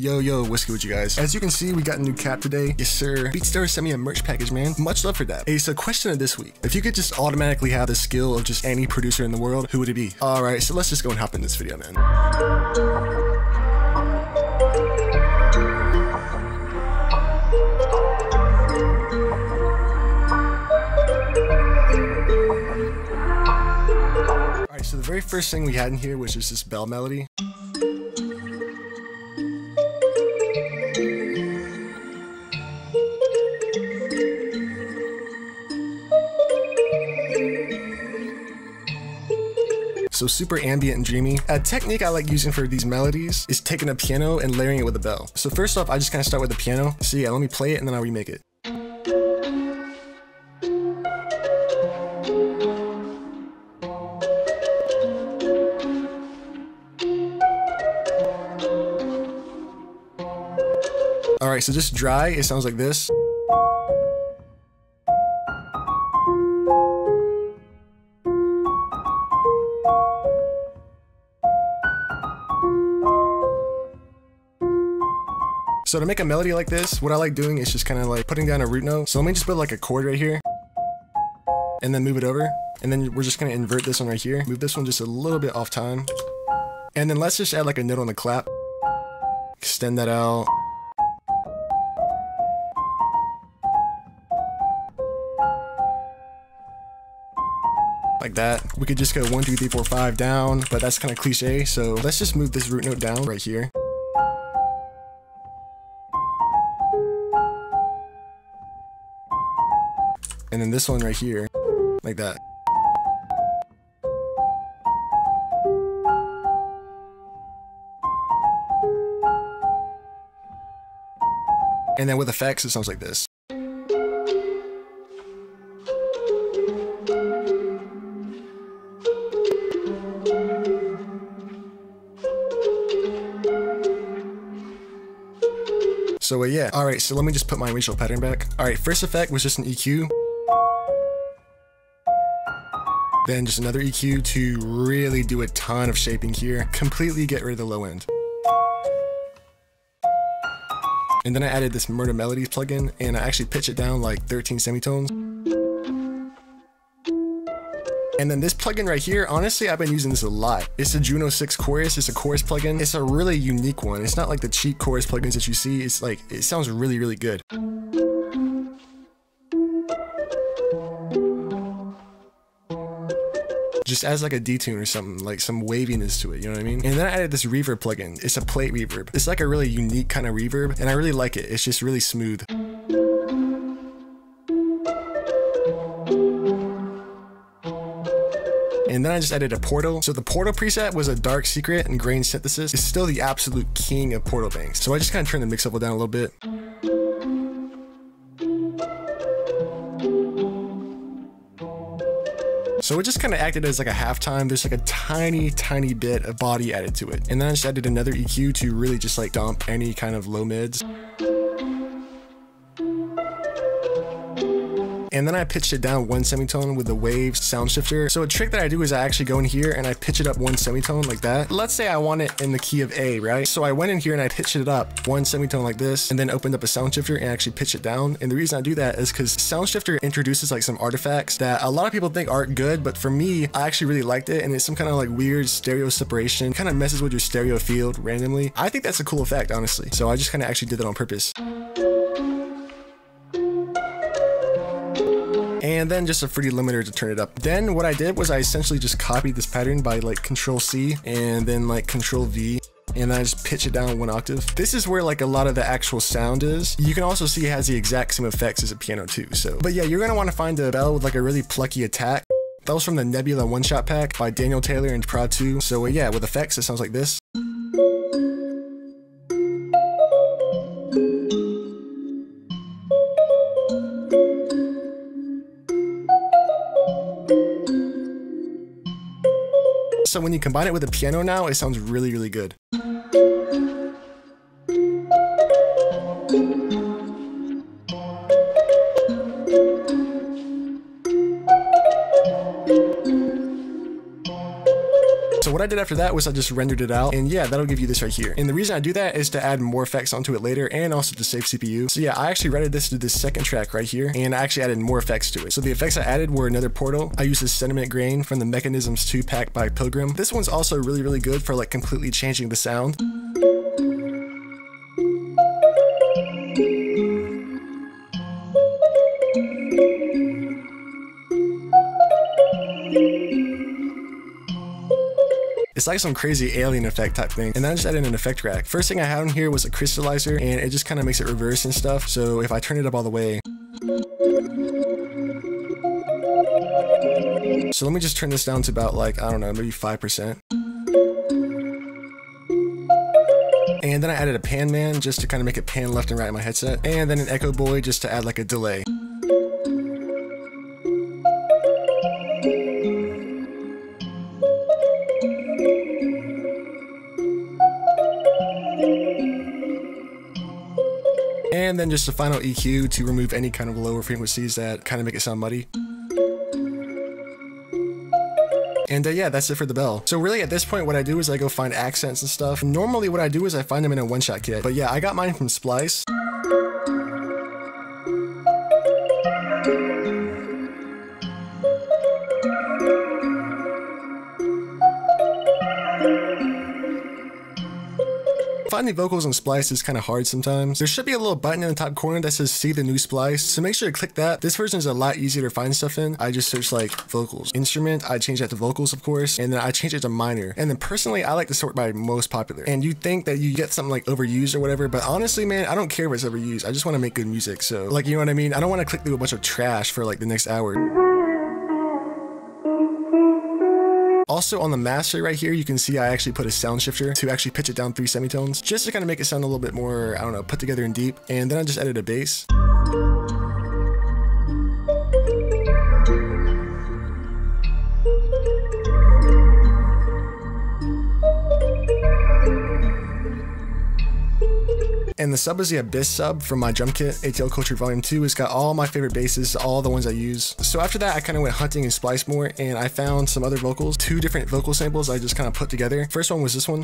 Yo, yo, what's good with you guys? As you can see, we got a new cap today. Yes, sir. BeatStar sent me a merch package, man. Much love for that. Hey, so question of this week. If you could just automatically have the skill of just any producer in the world, who would it be? Alright, so let's just go and hop in this video, man. Alright, so the very first thing we had in here was just this bell melody. So super ambient and dreamy. A technique I like using for these melodies is taking a piano and layering it with a bell. So first off, I just kind of start with the piano. So yeah, let me play it and then I'll remake it. Alright, so just dry, it sounds like this. So to make a melody like this, what I like doing is just kind of like putting down a root note. So let me just put like a chord right here and then move it over. And then we're just gonna invert this one right here. Move this one just a little bit off time. And then let's just add like a note on the clap. Extend that out. like that. We could just go one, two, three, four, five down, but that's kind of cliche. So let's just move this root note down right here. And then this one right here, like that. And then with effects, it sounds like this. So uh, yeah, alright, so let me just put my original pattern back. Alright, first effect was just an EQ. Then just another EQ to really do a ton of shaping here. Completely get rid of the low end. And then I added this Murder Melodies plugin and I actually pitch it down like 13 semitones. And then this plugin right here, honestly, I've been using this a lot. It's a Juno 6 chorus. It's a chorus plugin. It's a really unique one. It's not like the cheap chorus plugins that you see. It's like, it sounds really, really good. Just as like a detune or something, like some waviness to it, you know what I mean? And then I added this reverb plugin. It's a plate reverb. It's like a really unique kind of reverb, and I really like it. It's just really smooth. And then I just added a portal. So the portal preset was a dark secret and grain synthesis. It's still the absolute king of portal banks. So I just kind of turned the mix level down a little bit. So it just kind of acted as like a halftime. There's like a tiny, tiny bit of body added to it. And then I just added another EQ to really just like dump any kind of low mids. And then I pitched it down one semitone with the Waves sound shifter. So a trick that I do is I actually go in here and I pitch it up one semitone like that. Let's say I want it in the key of A, right? So I went in here and I pitched it up one semitone like this and then opened up a sound shifter and actually pitched it down. And the reason I do that is because sound shifter introduces like some artifacts that a lot of people think aren't good, but for me, I actually really liked it. And it's some kind of like weird stereo separation, kind of messes with your stereo field randomly. I think that's a cool effect, honestly. So I just kind of actually did that on purpose. And then just a fruity limiter to turn it up. Then what I did was I essentially just copied this pattern by like control C and then like control V and I just pitch it down one octave. This is where like a lot of the actual sound is. You can also see it has the exact same effects as a piano too. So, but yeah, you're gonna want to find a bell with like a really plucky attack. That was from the Nebula one shot pack by Daniel Taylor and Prod 2. So uh, yeah, with effects, it sounds like this. So when you combine it with a piano now, it sounds really, really good. What I did after that was I just rendered it out and yeah, that'll give you this right here. And the reason I do that is to add more effects onto it later and also to save CPU. So yeah, I actually rendered this to this second track right here and I actually added more effects to it. So the effects I added were another portal. I used this sentiment grain from the Mechanisms 2 pack by Pilgrim. This one's also really, really good for like completely changing the sound. It's like some crazy alien effect type thing. And then I just added an effect rack. First thing I had in here was a crystallizer and it just kind of makes it reverse and stuff. So if I turn it up all the way, so let me just turn this down to about like, I don't know, maybe 5%. And then I added a pan man just to kind of make it pan left and right in my headset. And then an echo boy just to add like a delay. And then just a final EQ to remove any kind of lower frequencies that kind of make it sound muddy. And uh, yeah, that's it for the bell. So really at this point, what I do is I go find accents and stuff. Normally what I do is I find them in a one-shot kit. But yeah, I got mine from Splice. Finding vocals on Splice is kind of hard sometimes. There should be a little button in the top corner that says see the new Splice, so make sure to click that. This version is a lot easier to find stuff in. I just search like vocals. Instrument, I change that to vocals of course, and then I change it to minor. And then personally, I like to sort by most popular. And you think that you get something like overused or whatever, but honestly man, I don't care if it's overused. I just want to make good music. So like, you know what I mean? I don't want to click through a bunch of trash for like the next hour. Also on the master right here, you can see I actually put a sound shifter to actually pitch it down three semitones, just to kind of make it sound a little bit more, I don't know, put together and deep. And then I just added a bass. And the sub is the Abyss sub from my drum kit, ATL Culture Volume 2. It's got all my favorite basses, all the ones I use. So after that, I kind of went hunting and splice more, and I found some other vocals, two different vocal samples I just kind of put together. First one was this one.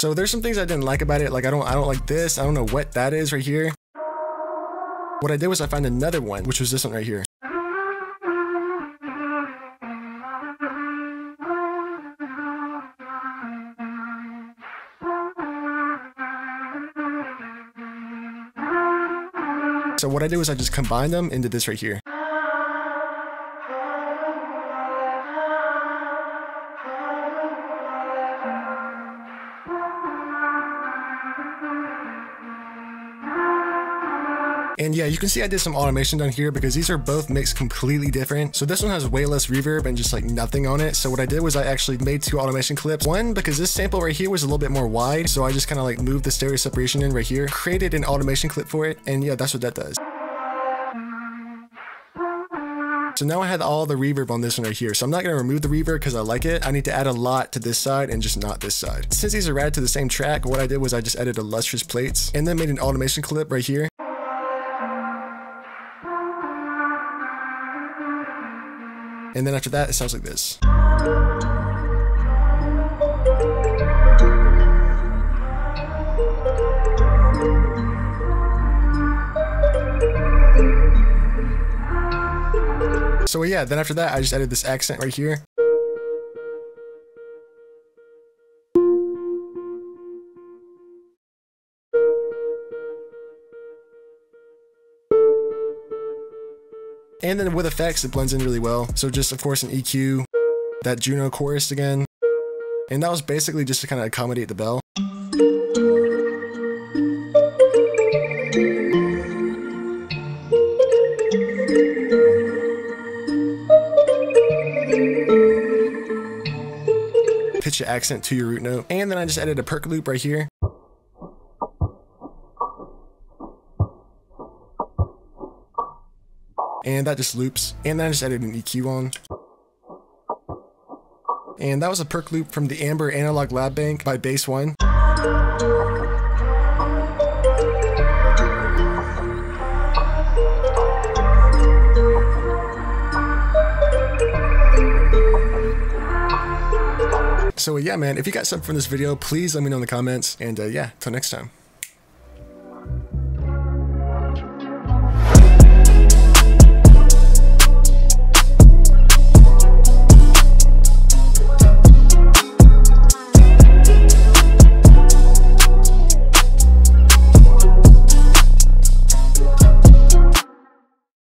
So there's some things I didn't like about it. Like I don't I don't like this. I don't know what that is right here. What I did was I found another one, which was this one right here. So what I did was I just combined them into this right here. And yeah, you can see I did some automation down here because these are both mixed completely different. So this one has way less reverb and just like nothing on it. So what I did was I actually made two automation clips. One, because this sample right here was a little bit more wide. So I just kind of like moved the stereo separation in right here, created an automation clip for it. And yeah, that's what that does. So now I had all the reverb on this one right here. So I'm not going to remove the reverb because I like it. I need to add a lot to this side and just not this side. Since these are added to the same track, what I did was I just added illustrious plates and then made an automation clip right here. And then after that, it sounds like this. So yeah, then after that, I just added this accent right here. And then with effects, it blends in really well. So just, of course, an EQ, that Juno chorus again. And that was basically just to kind of accommodate the bell. Pitch your accent to your root note. And then I just added a perc loop right here. and that just loops. And then I just added an EQ on. And that was a perc loop from the Amber Analog Lab Bank by Bass One. So yeah, man, if you got something from this video, please let me know in the comments. And uh, yeah, till next time.